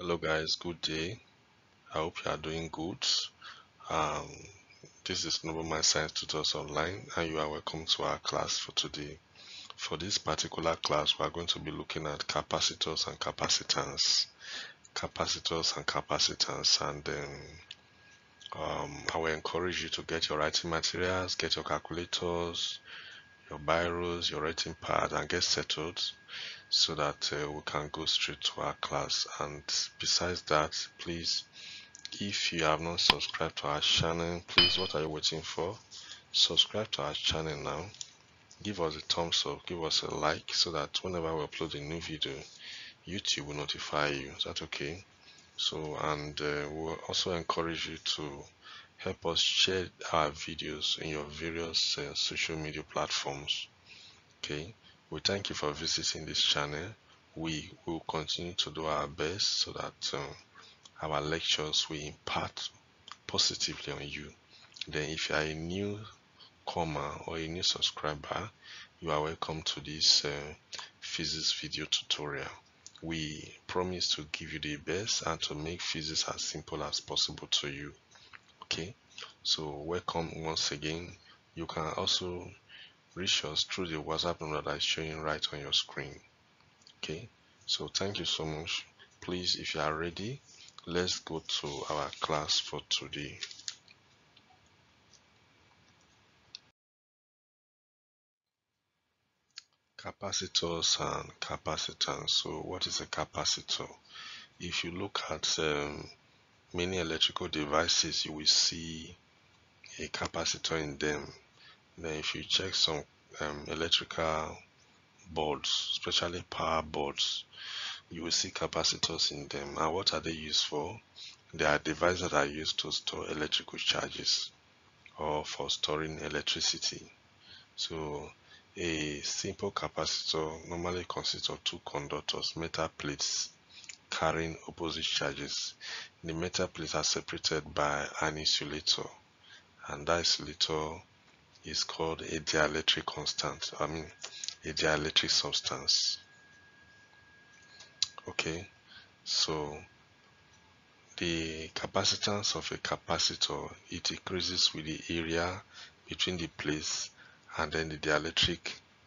hello guys. Good day. I hope you are doing good. Um, this is Noble Mind Science Tutors Online and you are welcome to our class for today. For this particular class we are going to be looking at capacitors and capacitance. Capacitors and capacitance and then um, I will encourage you to get your writing materials get your calculators your biros your writing pad and get settled so that uh, we can go straight to our class. And besides that please if you have not subscribed to our channel please what are you waiting for? Subscribe to our channel now. Give us a thumbs up give us a like so that whenever we upload a new video youtube will notify you. Is that okay? So and uh, we'll also encourage you to help us share our videos in your various uh, social media platforms. Okay we thank you for visiting this channel. We will continue to do our best so that um, our lectures will impact positively on you. Then if you are a new comer or a new subscriber you are welcome to this uh, physics video tutorial. We promise to give you the best and to make physics as simple as possible to you. Okay? So welcome once again. You can also reach us through the WhatsApp number that is showing right on your screen. Okay, so thank you so much. Please, if you are ready, let's go to our class for today. Capacitors and capacitance. So, what is a capacitor? If you look at um, many electrical devices, you will see a capacitor in them then if you check some um, electrical boards especially power boards you will see capacitors in them. And what are they used for? They are devices that are used to store electrical charges or for storing electricity. So a simple capacitor normally consists of two conductors metal plates carrying opposite charges. The metal plates are separated by an insulator and that insulator is called a dielectric constant. I mean, a dielectric substance. Okay, so the capacitance of a capacitor it increases with the area between the plates and then the dielectric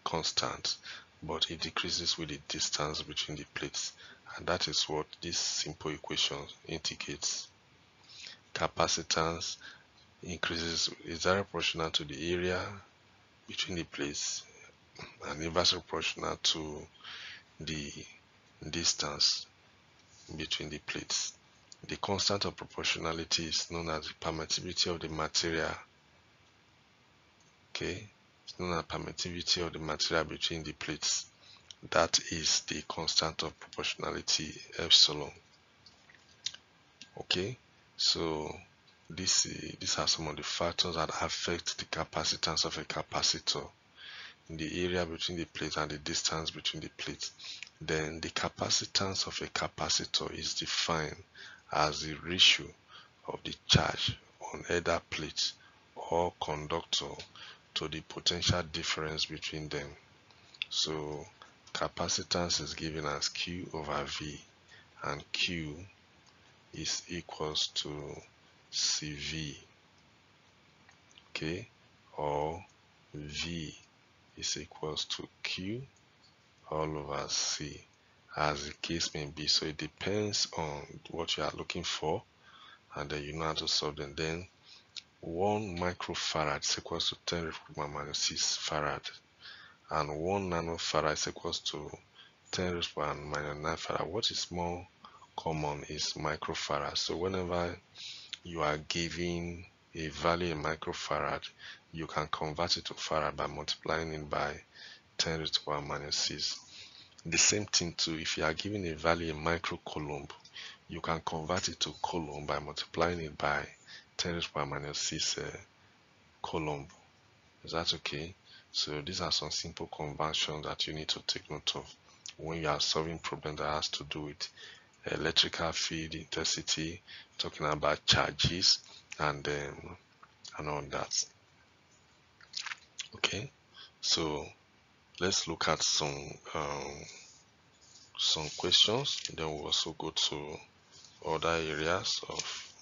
constant but it decreases with the distance between the plates and that is what this simple equation indicates capacitance increases is direct proportional to the area between the plates and inversely proportional to the distance between the plates. The constant of proportionality is known as the permittivity of the material. Okay, it's known as permittivity of the material between the plates. That is the constant of proportionality epsilon. Okay, so this, uh, these are some of the factors that affect the capacitance of a capacitor in the area between the plates and the distance between the plates. Then the capacitance of a capacitor is defined as the ratio of the charge on either plate or conductor to the potential difference between them. So capacitance is given as Q over V and Q is equals to CV okay or V is equals to Q all over C. As the case may be so it depends on what you are looking for. And then you know how to solve them. Then one microfarad is equals to 10 raised to minus 6 farad. And one nanofarad is equals to 10 raised to minus 9 farad. What is more common is microfarad. So whenever you are giving a value in microfarad, you can convert it to farad by multiplying it by 10 to the power minus 6. The same thing too, if you are giving a value in microcoulomb, you can convert it to coulomb by multiplying it by 10 to the power minus 6 uh, coulomb. Is that okay? So these are some simple conversions that you need to take note of when you are solving problems that has to do with electrical field intensity, talking about charges and um, and all that. Okay, so let's look at some um, some questions. Then we'll also go to other areas of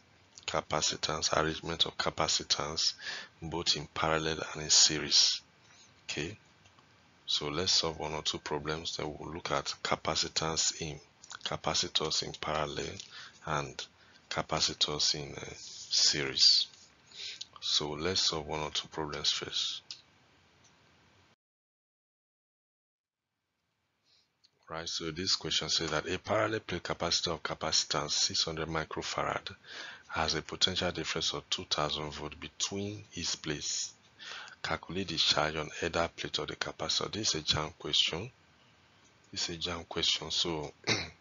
capacitance, arrangement of capacitance, both in parallel and in series. Okay, so let's solve one or two problems. Then we'll look at capacitance in capacitors in parallel and capacitors in uh, series. So let's solve one or two problems first. Right, so this question says that a parallel plate capacitor of capacitance 600 microfarad has a potential difference of 2000 volt between its plates. Calculate the charge on either plate of the capacitor. This is a JAMB question. It's a JAMB question. So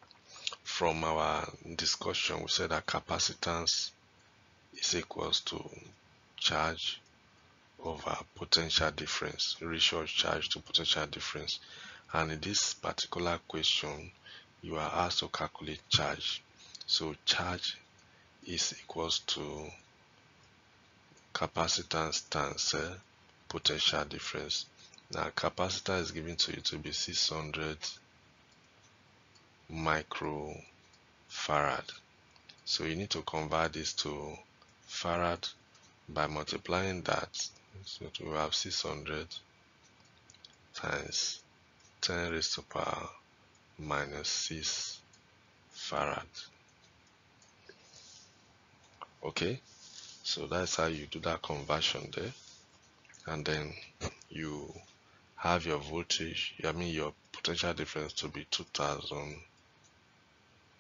from our discussion, we said that capacitance is equals to charge over potential difference, ratio of charge to potential difference. And in this particular question you are asked to calculate charge. So charge is equals to capacitance times uh, potential difference. Now capacitor is given to you to be 600 microfarad. So you need to convert this to farad by multiplying that so we have 600 times 10 raised to the power minus 6 farad. Okay so that's how you do that conversion there. And then you have your voltage I mean your potential difference to be 2000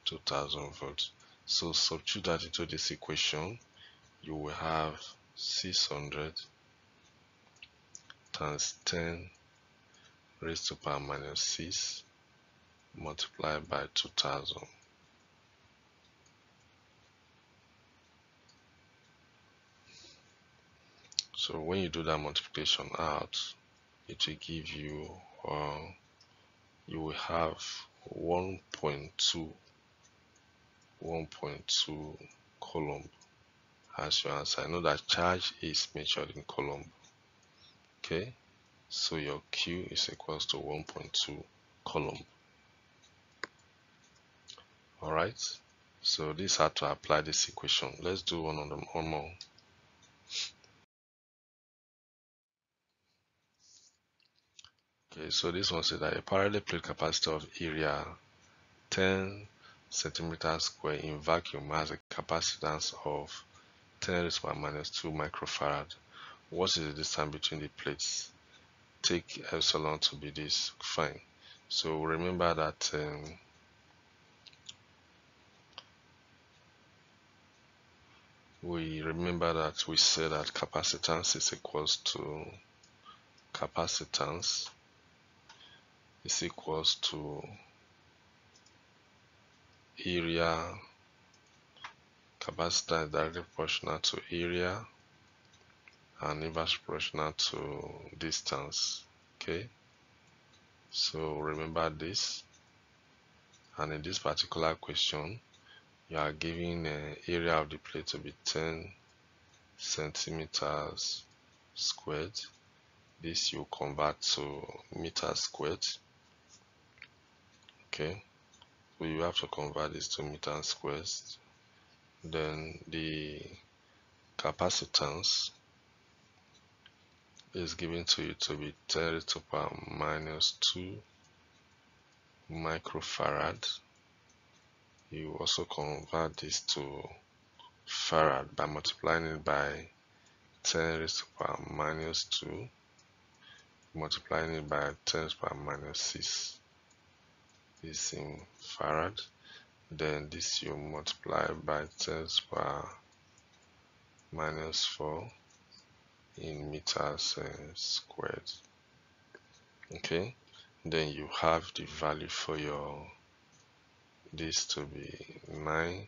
2000 volts so substitute that into this equation you will have 600 times 10 raised to the power minus 6 multiplied by 2000. So when you do that multiplication out, it will give you, uh, you will have 1.2, 1.2 coulomb as your answer. I know that charge is measured in coulomb. Okay, so your Q is equals to 1.2 coulomb. Alright, so this how to apply this equation. Let's do one on the one more. Okay, so this one says that a parallel plate capacitor of area 10 centimeters square in vacuum has a capacitance of 10 raised to power minus 2 microfarad. What is the distance between the plates? take epsilon to be this fine so remember that um, we remember that we said that capacitance is equals to capacitance is equals to area capacitance is directly proportional to area and inverse proportional to distance okay? So remember this. And in this particular question you are giving the area of the plate to be 10 centimeters squared. This you convert to meters squared okay you have to convert this to meters squared then the capacitance is given to you to be 10 to the power minus 2 microfarad. You also convert this to farad by multiplying it by 10 raised to the power minus 2 multiplying it by 10 to the power minus 6 is in farad then this you multiply by 10 to power minus 4 in meters uh, squared okay? Then you have the value for your this to be 9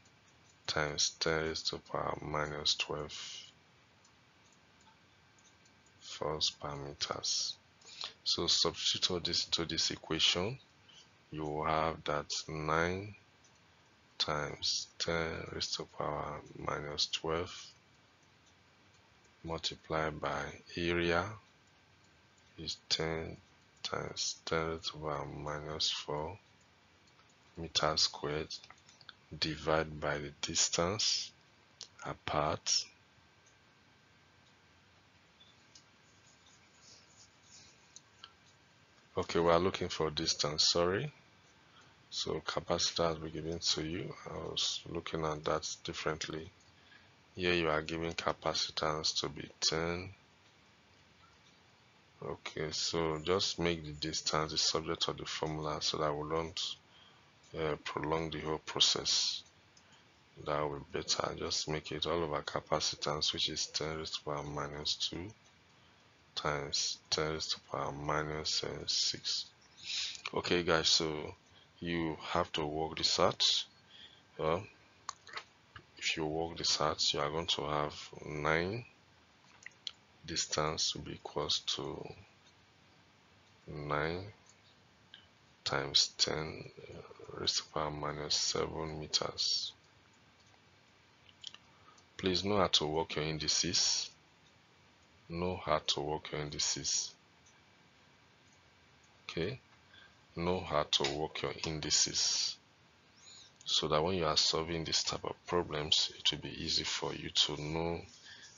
times 10 raised to power minus 12 volts per meters. So substitute all this into this equation you have that 9 times 10 raised to the power minus 12 multiplied by area is 10 times 10 to the power minus 4 meters squared divided by the distance apart. Okay we are looking for distance sorry so capacitor will be given to you i was looking at that differently. Here you are giving capacitance to be 10 okay so just make the distance the subject of the formula so that we don't uh, prolong the whole process. That will be better. Just make it all over capacitance which is 10 raised to power minus 2 times 10 raised to power minus, uh, 6 okay guys so you have to work this out well if you work this out you are going to have 9 distance will be equals to 9 times 10 uh, raised to power minus 7 meters Please know how to work your indices. Know how to work your indices. Okay. Know how to work your indices so that when you are solving this type of problems, it will be easy for you to know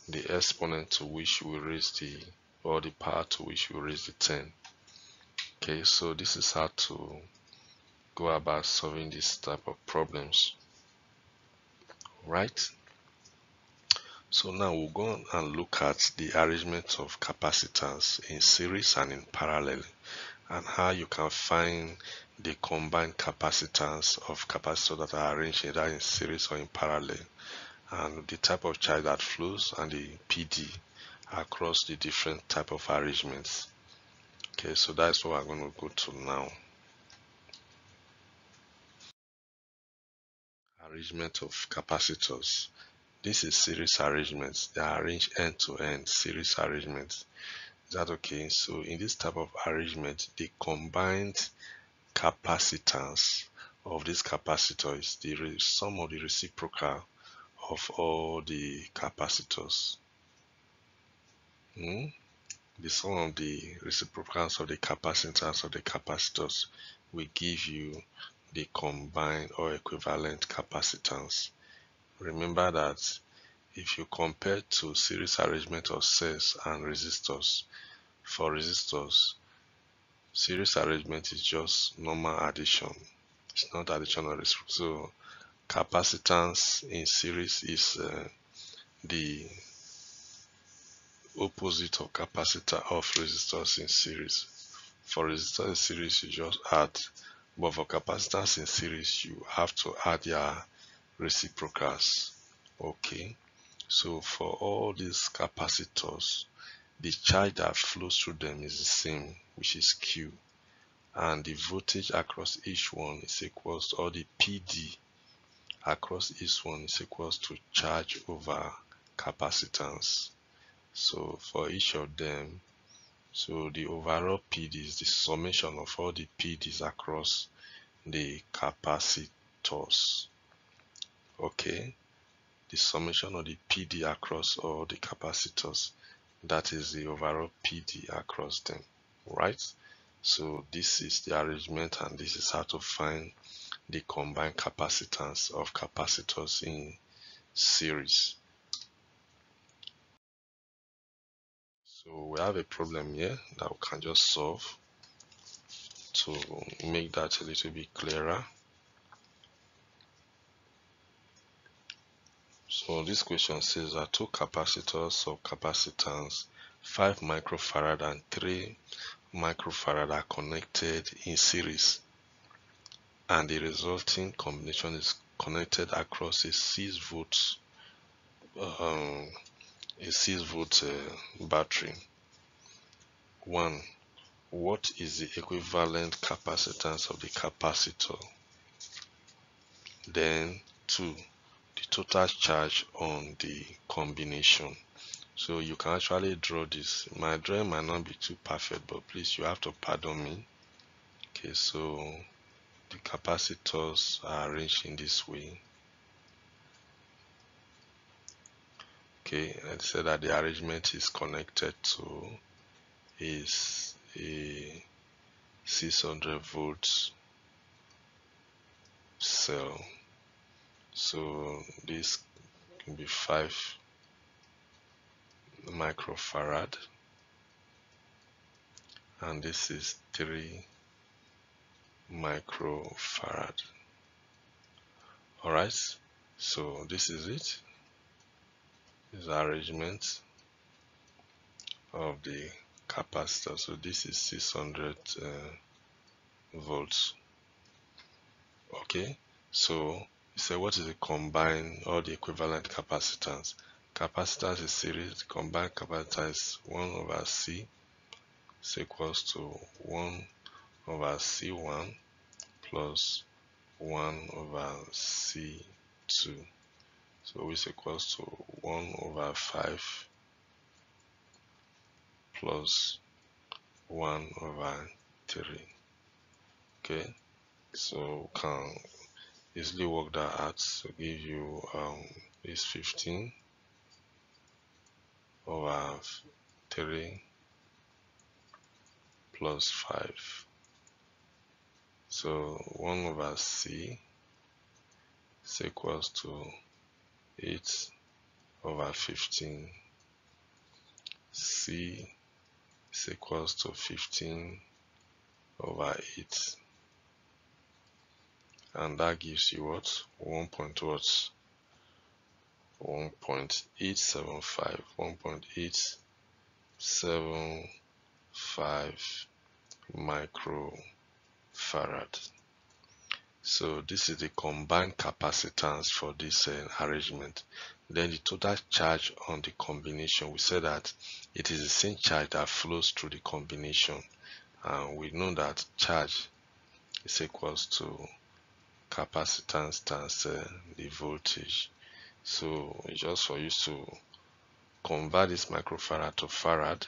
the exponent to which you will raise the or the power to which you raise the 10. Okay, so this is how to go about solving this type of problems. Right? So now we'll go and look at the arrangement of capacitors in series and in parallel and how you can find the combined capacitance of capacitors that are arranged either in series or in parallel and the type of charge that flows and the PD across the different type of arrangements. Okay, so that's what we're going to go to now. Arrangement of capacitors. This is series arrangements. They are arranged end to end series arrangements. Is that okay? So in this type of arrangement, the combined capacitance of this capacitor is the sum of the reciprocal of all the capacitors. Hmm? The sum of the reciprocals of the capacitance of the capacitors will give you the combined or equivalent capacitance remember that if you compare to series arrangement of cells and resistors, for resistors, series arrangement is just normal addition. It's not addition or So capacitance in series is uh, the opposite of capacitor of resistors in series. For resistors in series, you just add, but for capacitance in series, you have to add your reciprocals okay so for all these capacitors the charge that flows through them is the same which is q. And the voltage across each one is equals or the pd across each one is equals to charge over capacitance. So for each of them so the overall pd is the summation of all the pds across the capacitors. Okay the summation of the PD across all the capacitors that is the overall PD across them right? So this is the arrangement and this is how to find the combined capacitance of capacitors in series. So we have a problem here that we can just solve to make that a little bit clearer So this question says that two capacitors of capacitance 5 microfarad and 3 microfarad are connected in series and the resulting combination is connected across a 6 volt um, a 6 volt uh, battery. 1. What is the equivalent capacitance of the capacitor? Then 2 total charge on the combination. So you can actually draw this. My drawing might not be too perfect but please you have to pardon me. Okay so the capacitors are arranged in this way. Okay and say that the arrangement is connected to is a 600 volts cell so this can be 5 microfarad. And this is 3 microfarad. Alright so this is it. Is arrangement of the capacitor. So this is 600 uh, volts. Okay so so what is the combined or the equivalent capacitance? Capacitance is series combined capacitance 1 over c is equals to 1 over c1 plus 1 over c2 so which equals to 1 over 5 plus 1 over 3 okay? So can easily work that out so give you um is 15 over 3 plus 5 so 1 over c is equals to 8 over 15 c is equals to 15 over 8 and that gives you what? 1 point what? 1.875 1.875 microfarad. So this is the combined capacitance for this uh, arrangement. Then the total charge on the combination we say that it is the same charge that flows through the combination. And we know that charge is equals to capacitance times uh, the voltage. So just for you to convert this microfarad to farad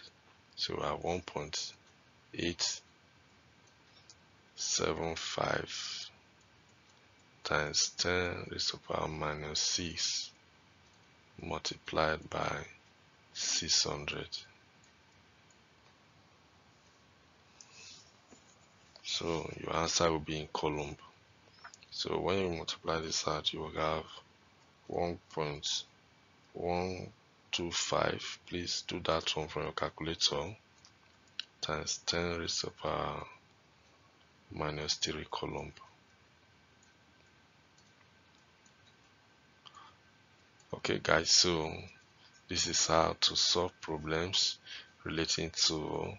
so at 1.875 times 10 raised to power minus 6 multiplied by 600 so your answer will be in coulomb so when you multiply this out, you will have 1.125. Please do that one from your calculator times 10 raised to power minus 3 coulomb. Okay guys, so this is how to solve problems relating to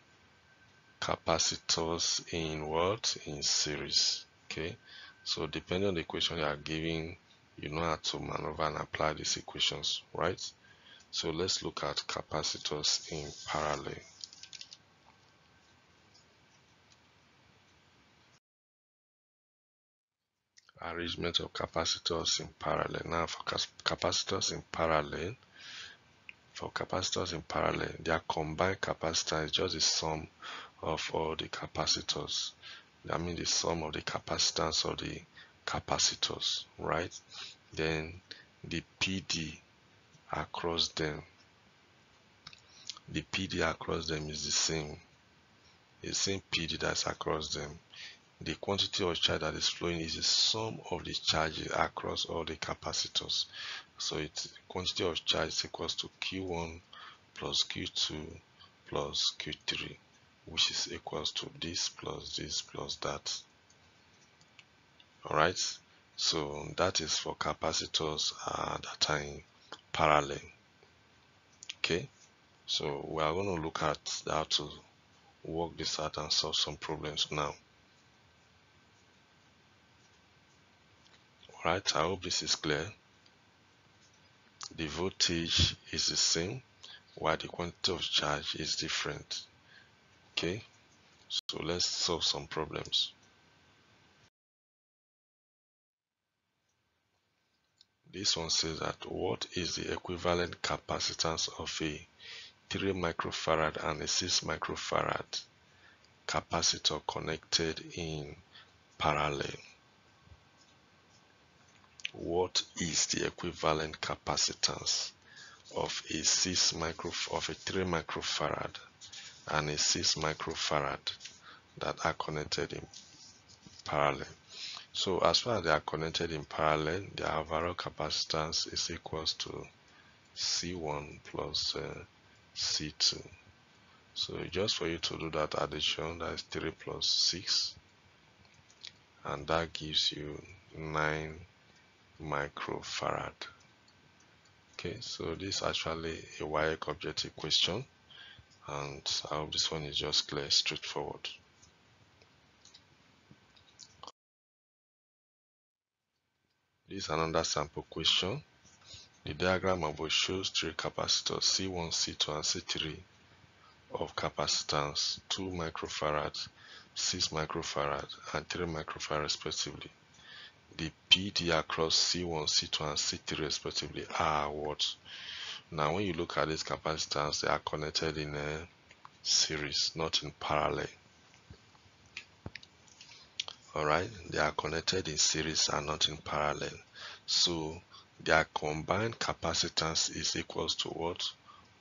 capacitors in what in series okay so depending on the equation you are giving, you know how to maneuver and apply these equations, right? So let's look at capacitors in parallel. Arrangement of capacitors in parallel. Now for capacitors in parallel, for capacitors in parallel, their combined capacitance is just the sum of all the capacitors. I mean the sum of the capacitance of the capacitors, right? Then the PD across them, the PD across them is the same, the same PD that's across them. The quantity of charge that is flowing is the sum of the charges across all the capacitors. So it's quantity of charge is equals to Q1 plus Q2 plus Q3 which is equals to this plus this plus that. All right so that is for capacitors uh, that are in parallel. Okay? So we are going to look at how to work this out and solve some problems now. All right i hope this is clear. The voltage is the same while the quantity of charge is different okay. So let's solve some problems. This one says that what is the equivalent capacitance of a 3 microfarad and a 6 microfarad capacitor connected in parallel? What is the equivalent capacitance of a 6 micro of a 3 microfarad and a 6 microfarad that are connected in parallel. So as far as they are connected in parallel, their overall capacitance is equals to C1 plus uh, C2. So just for you to do that addition, that is 3 plus 6, and that gives you 9 microfarad. Okay, so this is actually a WAEC objective question, and I hope this one is just clear, straightforward. This is another sample question. The diagram above shows three capacitors C1, C2, and C3 of capacitance 2 microfarad, 6 microfarad, and 3 microfarad respectively. The PD across C1, C2, and C3 respectively are what? Now, when you look at these capacitors, they are connected in a series, not in parallel. Alright, they are connected in series and not in parallel. So, their combined capacitance is equals to what?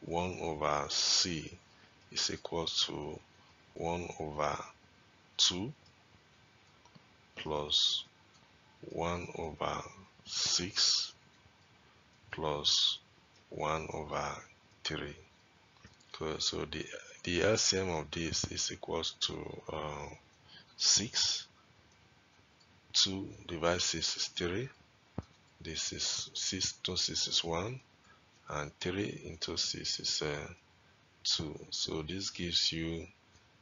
1 over C is equals to 1 over 2 plus 1 over 6 plus 1 over 3. Okay, so the, the LCM of this is equals to uh, 6. 2 divided 6 is 3. This is 6 to 6 is 1. And 3 into 6 is uh, 2 so this gives you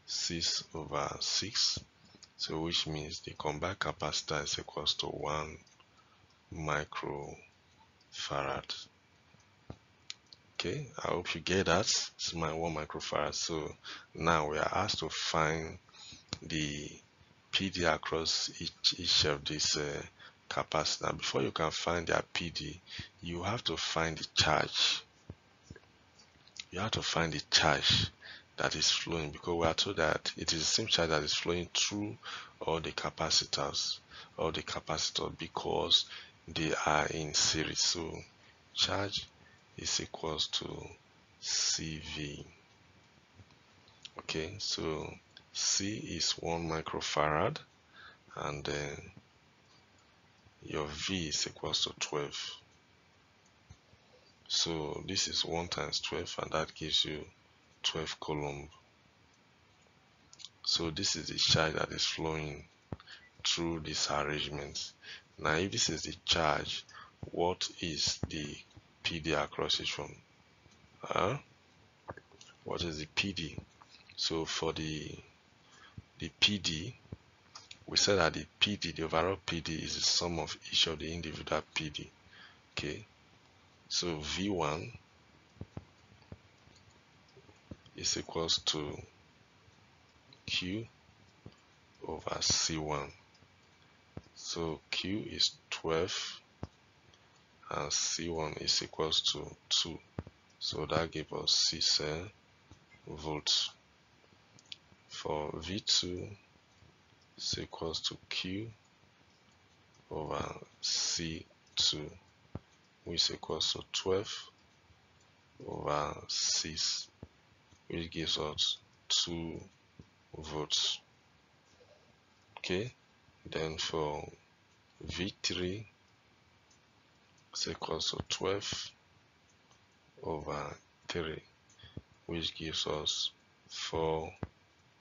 6 over 6 so which means the combined capacitor is equals to 1 microfarad okay i hope you get that. It's my 1 microfarad so now we are asked to find the pd across each each of these uh, capacitor. Before you can find their pd you have to find the charge. You have to find the charge that is flowing because we are told that it is the same charge that is flowing through all the capacitors all the capacitors because they are in series. So charge is equals to CV okay so C is 1 microfarad and then your V is equals to 12 so this is 1 times 12 and that gives you 12 coulomb. So this is the charge that is flowing through this arrangement. Now if this is the charge, what is the PD across each one? Huh? What is the PD? So for the the PD, we said that the PD, the overall PD is the sum of each of the individual PD. Okay, so V1 is equals to Q over C1. So Q is 12 and C1 is equals to 2. So that gives us 6 uh, volts. For V2 is equals to Q over C2 which equals to 12 over 6 which gives us 2 volts okay then for v3 is equals to 12 over 3 which gives us 4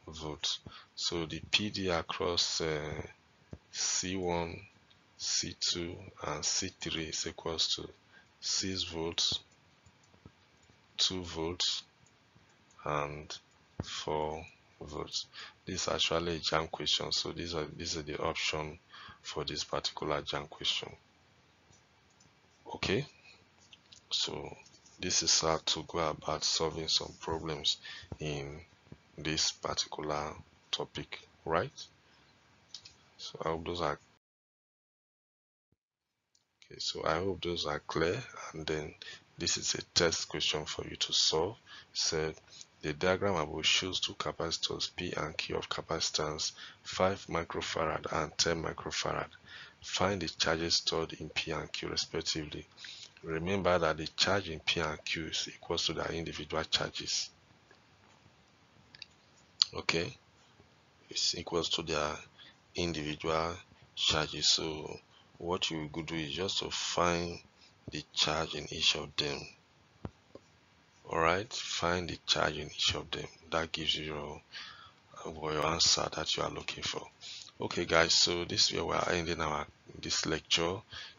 volts so the pd across uh, c1 C2 and C3 is equals to 6 volts, 2 volts, and 4 volts. This is actually a JAMB question, so these are these are the option for this particular JAMB question. Okay, so this is how to go about solving some problems in this particular topic, right? So I hope those are Okay, so I hope those are clear and then this is a test question for you to solve. Said the diagram above shows two capacitors P and Q of capacitance 5 microfarad and 10 microfarad. Find the charges stored in P and Q respectively. Remember that the charge in P and Q is equal to their individual charges. Okay, it's equals to their individual charges. So what you could do is just to find the charge in each of them. Alright? Find the charge in each of them. That gives you your, your answer that you are looking for okay guys so this we are ending our this lecture.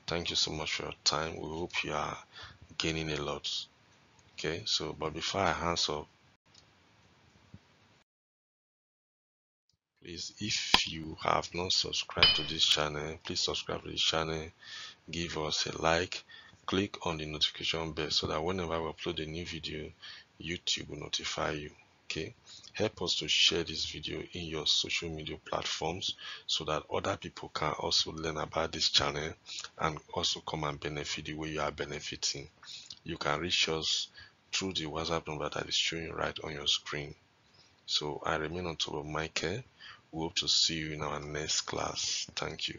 Thank you so much for your time. We hope you are gaining a lot. Okay so but before i hands up please if you have not subscribed to this channel please subscribe to this channel. Give us a like. Click on the notification bell so that whenever we upload a new video youtube will notify you. Okay help us to share this video in your social media platforms so that other people can also learn about this channel and also come and benefit the way you are benefiting. You can reach us through the whatsapp number that is showing right on your screen. So i remain on top of michael. We hope to see you in our next class. Thank you